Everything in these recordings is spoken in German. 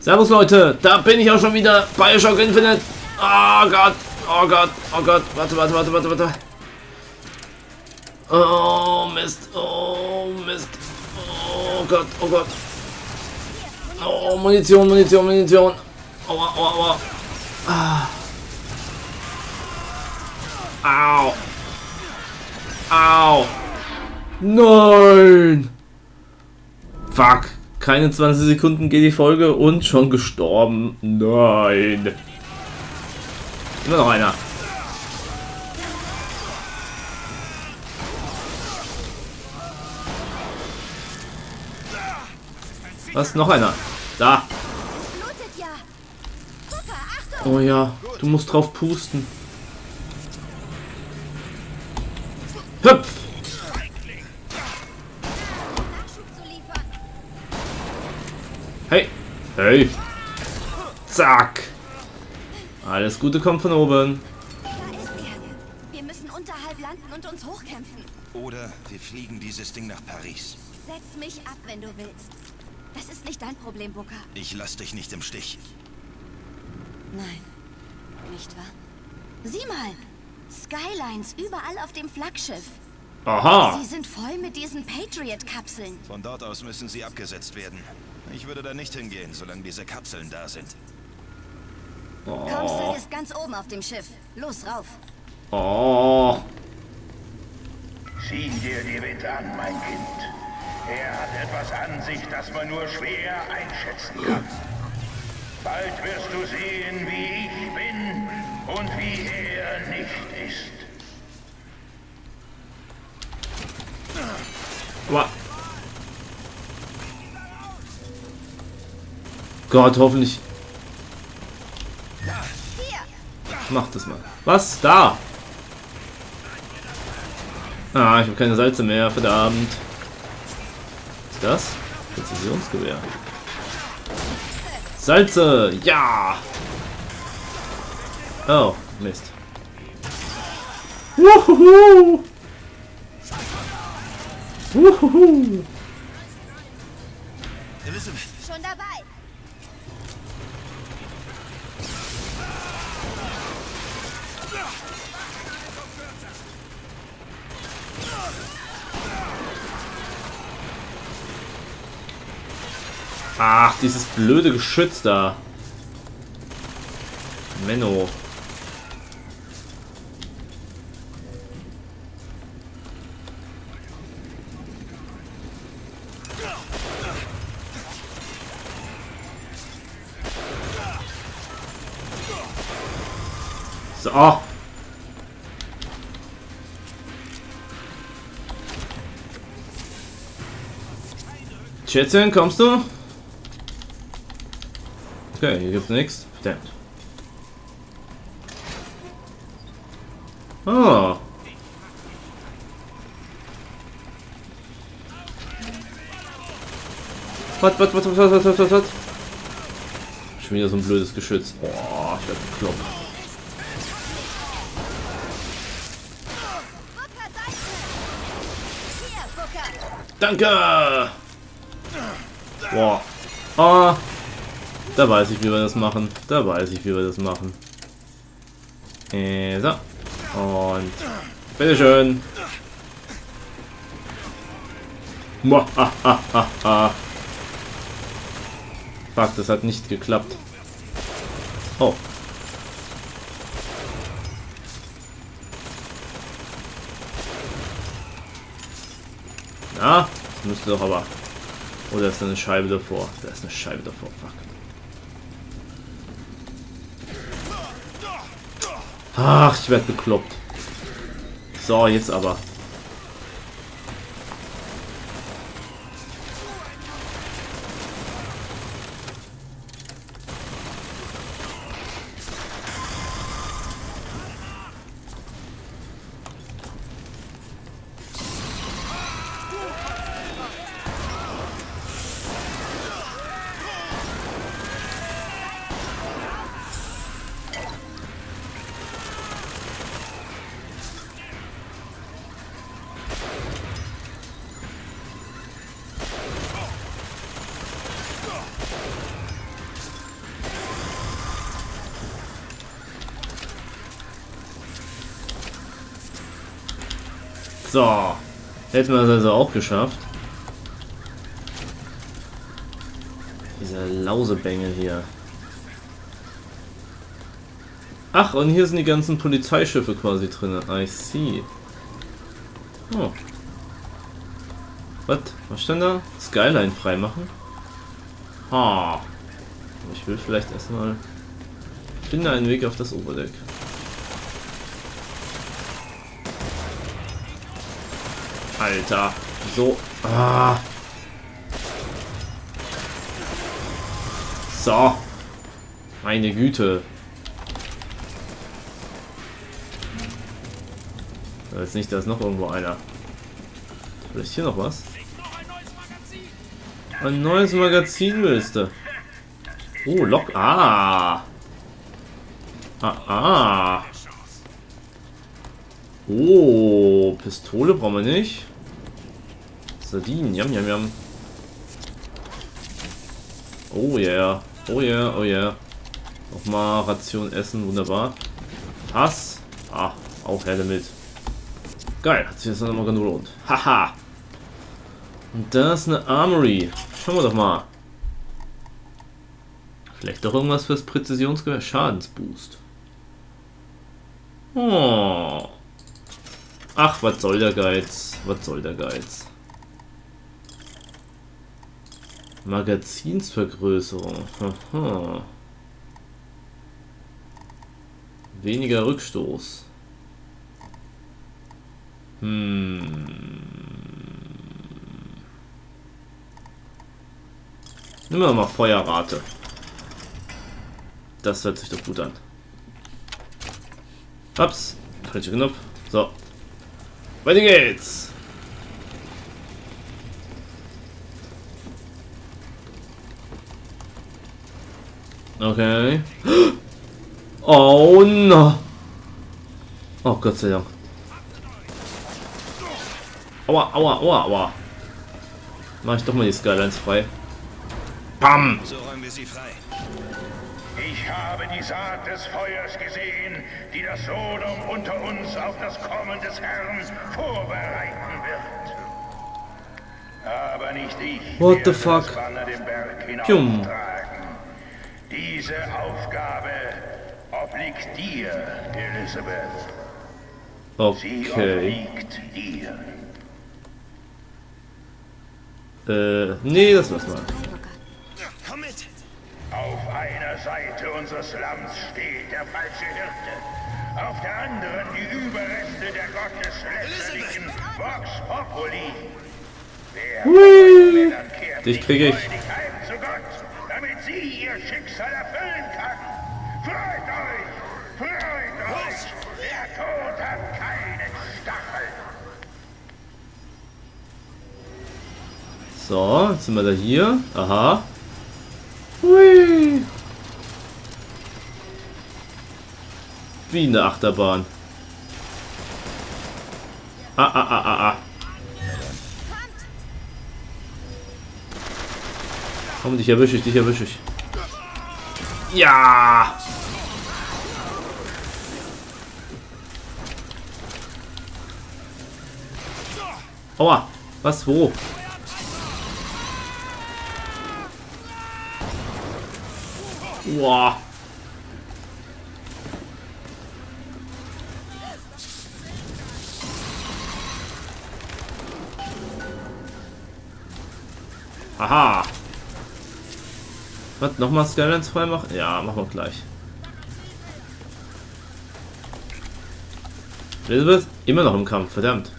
Servus Leute, da bin ich auch schon wieder. Bioshock Infinite. Oh Gott, oh Gott, oh Gott. Warte, warte, warte, warte, warte. Oh Mist, oh Mist. Oh Gott, oh Gott. Oh, Munition, Munition, Munition. Aua, aua, aua. Ah. Au. Au. Nein. Fuck. Keine 20 Sekunden geht die Folge und schon gestorben. Nein. Immer noch einer. Was? Noch einer. Da. Oh ja, du musst drauf pusten. Hey! Zack! Alles Gute kommt von oben. Da ist. Wir müssen unterhalb landen und uns hochkämpfen. Oder wir fliegen dieses Ding nach Paris. Setz mich ab, wenn du willst. Das ist nicht dein Problem, Booker. Ich lass dich nicht im Stich. Nein. Nicht wahr? Sieh mal! Skylines überall auf dem Flaggschiff. Aha! Sie sind voll mit diesen Patriot-Kapseln. Von dort aus müssen sie abgesetzt werden. Ich würde da nicht hingehen, solange diese Kapseln da sind. Comstock ist ganz oben auf dem Schiff. Los, rauf. Oh! Sieh dir die Ritt an, mein Kind. Er hat etwas an sich, das man nur schwer einschätzen kann. Bald wirst du sehen, wie ich bin und wie er nicht ist. Aber Gott, hoffentlich. Mach das mal. Was? Da! Ah, ich habe keine Salze mehr, verdammt. Was ist das? Präzisionsgewehr. Salze! Ja! Oh, Mist. Wuhuhu! Wuhuhu! Elizabeth, Ach, dieses blöde Geschütz da. Menno. So. Schätzchen, kommst du? Okay, hier gibt's nichts. Verdammt. Oh. Was, was, was, was, was, was, was, was? Schon wieder so ein blödes Geschütz. Boah, ich. Hier, Booker. Danke! Boah. Ah. Da weiß ich, wie wir das machen. Da weiß ich, wie wir das machen. Äh, so. Und. Bitteschön. Muahahaha. Fuck, das hat nicht geklappt. Oh. Na, das müsste doch aber. Oder ist da eine Scheibe davor? Da ist eine Scheibe davor, fuck. Ach, ich werde bekloppt. So, jetzt aber. So. Hätten wir es also auch geschafft. Diese Lausebengel hier. Ach, und hier sind die ganzen Polizeischiffe quasi drin. I see. Oh. Was? Was stand da? Skyline freimachen? Ha. Ich will vielleicht erstmal... Finde einen Weg auf das Oberdeck. Alter. So. Ah. So. Meine Güte. Jetzt nicht, da ist noch irgendwo einer. Vielleicht hier noch was? Ein neues Magazin du. Oh, Lock. Ah. Ah, ah. Oh, Pistole brauchen wir nicht. Sardinen, yam, yam, yam. Oh yeah, oh yeah, oh yeah. Nochmal Ration essen, wunderbar. Pass. Ah, auch her damit. Geil, hat sich das nochmal gelohnt. Haha. Und da ist eine Armory. Schauen wir doch mal. Vielleicht doch irgendwas fürs Präzisionsgewehr. Schadensboost. Oh. Ach, was soll der Geiz? Was soll der Geiz? Magazinsvergrößerung. Aha. Weniger Rückstoß. Hm. Nehmen wir mal Feuerrate. Das hört sich doch gut an. Ups, falscher Knopf. So. Weiter geht's. Okay. Oh no. Oh Gott sei Dank. Aua, aua, aua, aua. Mach ich doch mal die Skylines frei. Bam! So räumen wir sie frei. Ich habe die Saat des Feuers gesehen, die das Sodom unter uns auf das Kommen des Herrn vorbereiten wird. Aber nicht ich What the fuck? das Banner den Berg Jum. Diese Aufgabe obliegt dir, Elizabeth. Sie Okay. obliegt dir. Äh, nee, das wir. Skywalker. Komm mit! Auf einer Seite unseres Lamms steht der falsche Hirte. Auf der anderen die Überreste der gotteslästerlichen Vox Populi. Wer Dich krieg ich. Sie ihr Schicksal erfüllen kann. Freut euch! Freut euch! Der Tod hat keinen Stachel. So, jetzt sind wir da hier. Aha. Hui. Wie eine Achterbahn. Ah, ah, ah, ah, ah. Komm, dich erwische ich, dich erwische ich. Ja! Aua! Was? Wo? Boah. Aha. Was? Nochmal Skylines freimachen? Ja, machen wir gleich. Elizabeth? Immer noch im Kampf, verdammt.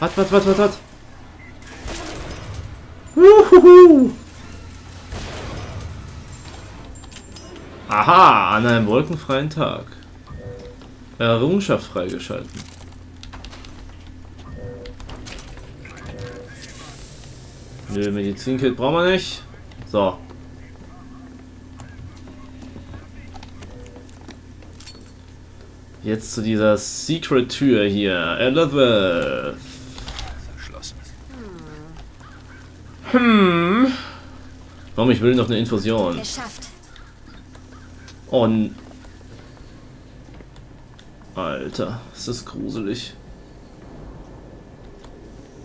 Was, was, was, was, was? Uhuhu. Aha, an einem wolkenfreien Tag. Errungenschaft freigeschalten. Nö, Medizinkit brauchen wir nicht. So. Jetzt zu dieser Secret-Tür hier. Elizabeth. Verschlossen. Hm. Komm, ich will noch eine Infusion. Geschafft. Und Alter, ist das gruselig.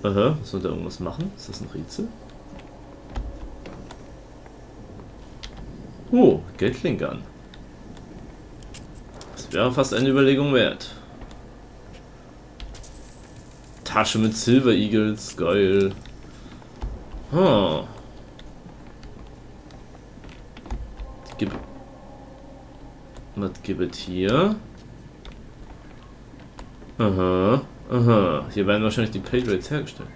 Aha, soll da irgendwas machen? Ist das ein Rätsel? Oh, Geldlinkern. Das wäre fast eine Überlegung wert. Tasche mit Silver Eagles, geil. Hm. Gib. Was gibt es hier? Aha, aha. Hier werden wahrscheinlich die Patriots hergestellt.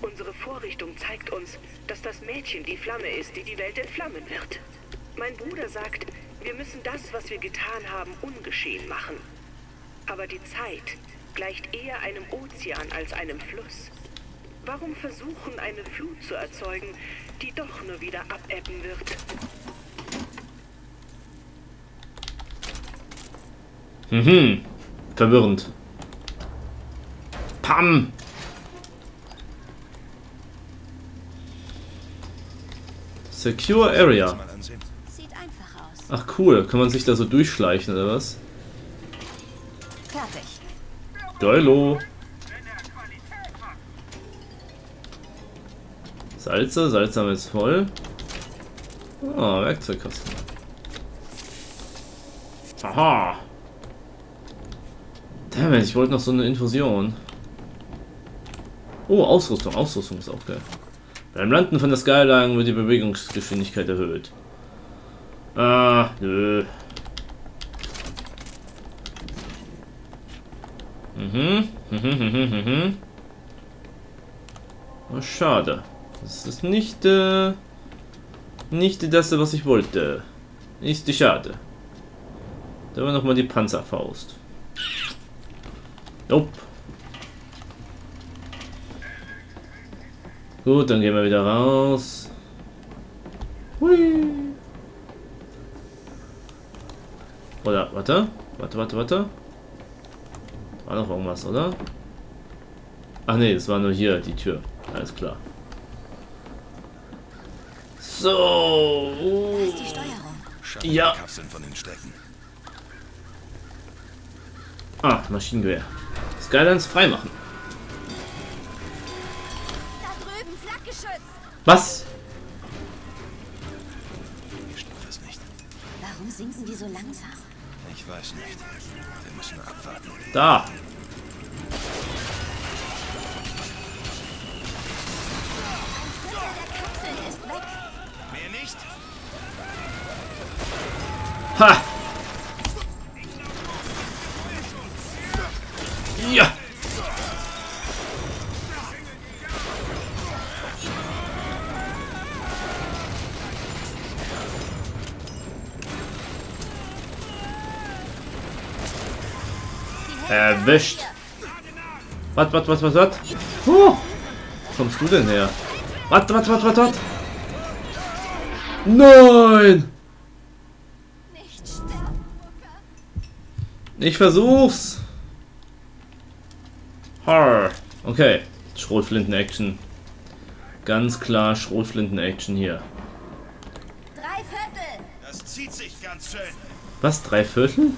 Unsere Vorrichtung zeigt uns, dass das Mädchen die Flamme ist, die die Welt entflammen wird. Mein Bruder sagt, wir müssen das, was wir getan haben, ungeschehen machen. Aber die Zeit gleicht eher einem Ozean als einem Fluss. Warum versuchen, eine Flut zu erzeugen, die doch nur wieder abebben wird? Mhm. Verwirrend. Pam! Secure Area. Mal ansehen. Sieht einfach aus. Ach cool, kann man sich da so durchschleichen oder was? Fertig. Geilo. Salze, Salze haben wir jetzt voll. Ah, Werkzeugkasten. Aha. Damn it, ich wollte noch so eine Infusion. Oh, Ausrüstung. Ausrüstung ist auch geil. Beim Landen von der Skyline wird die Bewegungsgeschwindigkeit erhöht. Ah, nö. Mhm. Mhm, mhm, mhm, mhm. Oh, schade. Das ist nicht, äh, nicht das, was ich wollte. Ist schade. Da war nochmal die Panzerfaust. Nope. Gut, dann gehen wir wieder raus. Hui. Oder, warte. Warte, warte, warte. War noch irgendwas, oder? Ach nee, das war nur hier, die Tür. Alles klar. So. Ja. Ah, Maschinengewehr. Skylines freimachen. Da drüben, Flakgeschütz. Was? Ich schaffe es nicht. Warum sinken die so langsam? Ich weiß nicht. Wir müssen abwarten. Da. Was, was, was, was, was? Oh, wo kommst du denn her? Was, was, was, was, was? Nein! Nicht sterben, Booker. Ich versuch's. Har. Okay. Schrotflinten-Action. Ganz klar Schrotflinten-Action hier. Drei Viertel. Das zieht sich ganz schön. Was? Drei Viertel?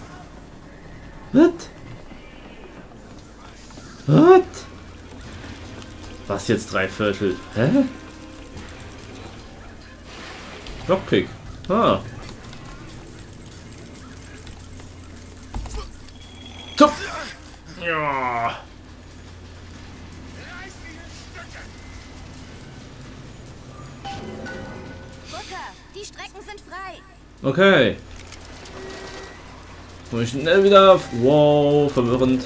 Was? Was? Was jetzt drei Viertel? Hä? Lockpick. Ah. Tup. Ja. Die Strecken sind frei. Okay. Muss ich schnell wieder. auf- Wow, verwirrend.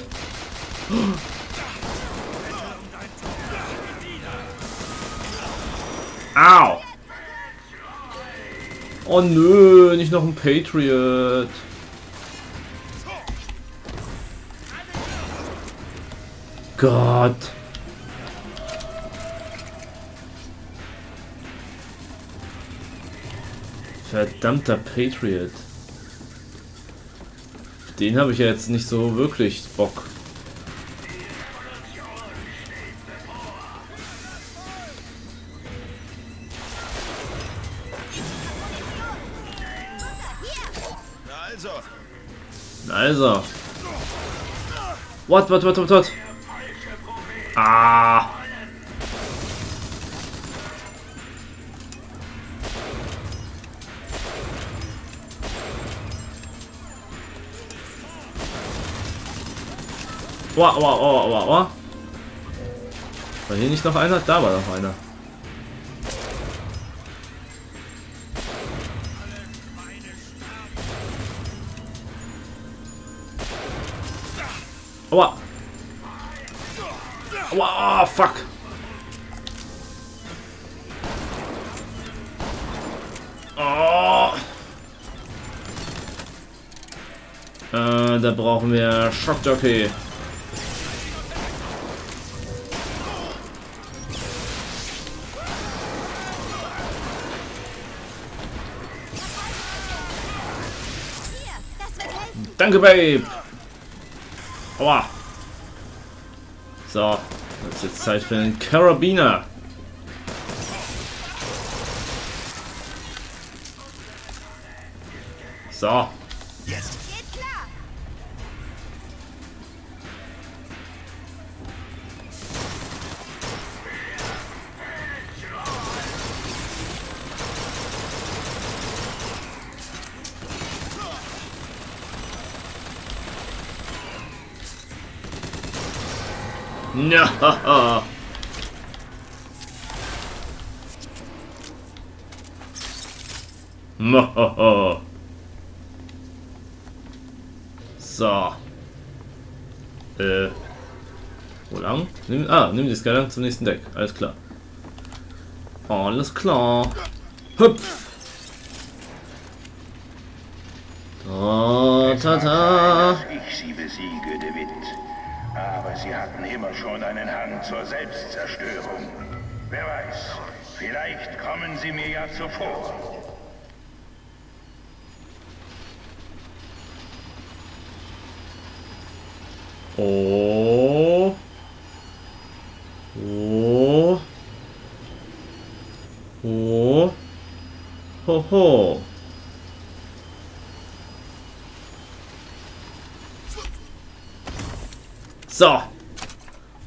Oh nö, nicht noch ein Patriot. Gott. Verdammter Patriot. Den habe ich ja jetzt nicht so wirklich Bock. Er. What, what, what, what, what? Ah. Aua, aua, aua, aua, aua. War hier nicht noch einer? Da war noch einer. Aua. Aua, oh, fuck. Oh. Äh, da brauchen wir Schockjockey. Danke, Babe. Aua. So, das ist jetzt Zeit für den Karabiner. So, Jetzt. So. Äh. Wo lang? Nimm, ah, nimm die Skyline zum nächsten Deck. Alles klar. Alles klar. Hüpf. Ta, ta, ta. dass ich sie besiege, De Witt. Aber sie hatten immer schon einen Hang zur Selbstzerstörung. Wer weiß, vielleicht kommen sie mir ja zuvor. Oh. Oh. Oh. Ho ho. So.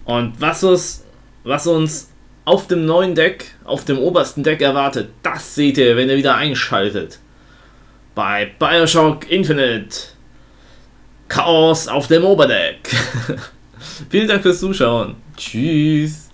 Und was uns, was uns auf dem neuen Deck, auf dem obersten Deck erwartet, das seht ihr, wenn ihr wieder einschaltet. Bei Bioshock Infinite. Chaos auf dem Oberdeck. Vielen Dank fürs Zuschauen. Tschüss.